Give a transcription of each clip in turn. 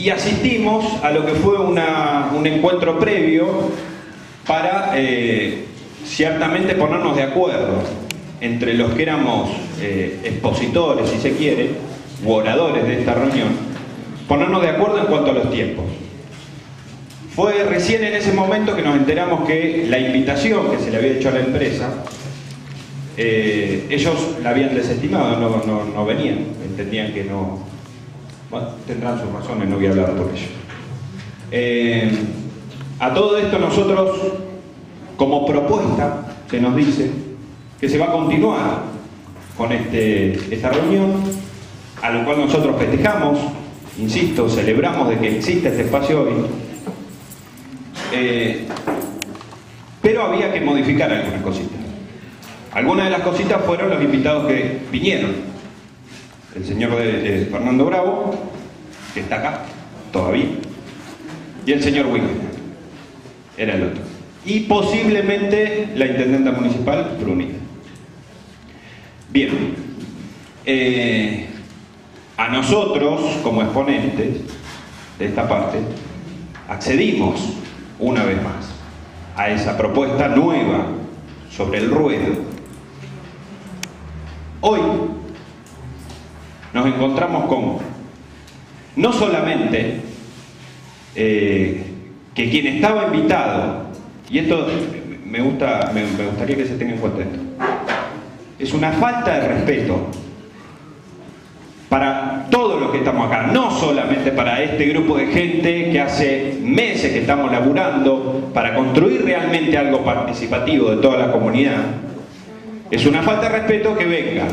y asistimos a lo que fue un encuentro previo para eh, ciertamente ponernos de acuerdo entre los que éramos eh, expositores, si se quiere, u oradores de esta reunión, ponernos de acuerdo en cuanto a los tiempos. Fue recién en ese momento que nos enteramos que la invitación que se le había hecho a la empresa, eh, ellos la habían desestimado, no venían, entendían que no... Bueno, tendrán sus razones, no voy a hablar por ello. Eh, a todo esto nosotros, como propuesta, se nos dice que se va a continuar con este, esta reunión, a lo cual nosotros festejamos, insisto, celebramos de que existe este espacio hoy, eh, pero había que modificar algunas cositas. Algunas de las cositas fueron los invitados que vinieron. El señor de, Fernando Bravo, que está acá todavía, y el señor Winkler, era el otro. Y posiblemente la intendenta municipal, Brunita. Bien, eh, a nosotros, como exponentes de esta parte, accedimos una vez más a esa propuesta nueva sobre el ruedo. Hoy nos encontramos con no solamente eh, que quien estaba invitado, y esto me, gusta, me, me gustaría que se tenga en cuenta esto, es una falta de respeto para todos los que estamos acá, no solamente para este grupo de gente que hace meses que estamos laburando para construir realmente algo participativo de toda la comunidad. Es una falta de respeto que venga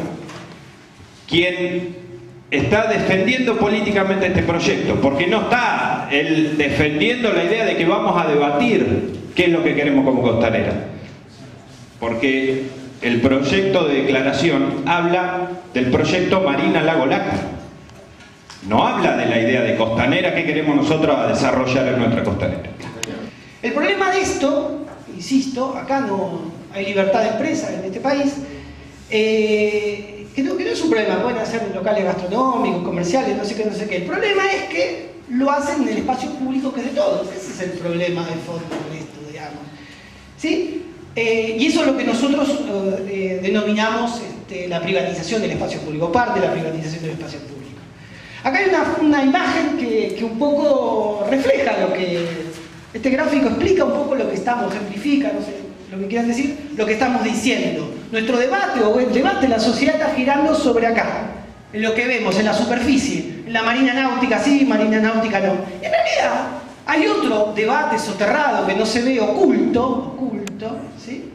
quien está defendiendo políticamente este proyecto, porque no está él defendiendo la idea de que vamos a debatir qué es lo que queremos como costanera. Porque el proyecto de declaración habla del proyecto Marina Lago Laca. No habla de la idea de costanera que queremos nosotros desarrollar en nuestra costanera. El problema de esto, insisto, acá no hay libertad de empresa en este país, eh, es un problema, pueden hacer locales gastronómicos, comerciales, no sé qué, no sé qué. El problema es que lo hacen en el espacio público que es de todos. Ese es el problema de fondo de esto, digamos. ¿Sí? Eh, y eso es lo que nosotros eh, eh, denominamos este, la privatización del espacio público, parte de la privatización del espacio público. Acá hay una, una imagen que, que un poco refleja lo que... Este gráfico explica un poco lo que estamos, ejemplifica, no sé lo que quieran decir, lo que estamos diciendo. Nuestro debate o el debate en la sociedad está girando sobre acá, en lo que vemos, en la superficie, en la marina náutica sí, marina náutica no. En realidad hay otro debate soterrado que no se ve oculto, oculto, ¿sí?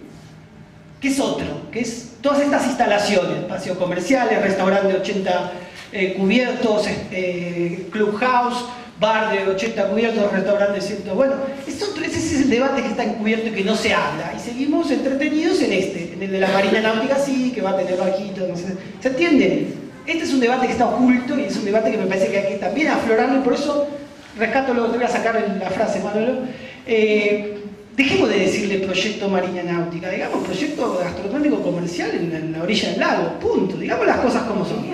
que es otro, que es todas estas instalaciones, espacios comerciales, restaurante de 80 eh, cubiertos, eh, clubhouse, bar de 80 cubiertos, restaurante de 100. Bueno, es ese es el debate que está encubierto y que no se habla. Y seguimos entretenidos en este, en el de la Marina Náutica, sí, que va a tener barquitos. No sé. ¿Se entiende? Este es un debate que está oculto y es un debate que me parece que hay que también aflorarlo y por eso rescato luego, te voy a sacar la frase, Manolo. Eh, dejemos de decirle proyecto Marina Náutica, digamos proyecto gastronómico comercial en la orilla del lago, punto. Digamos las cosas como son.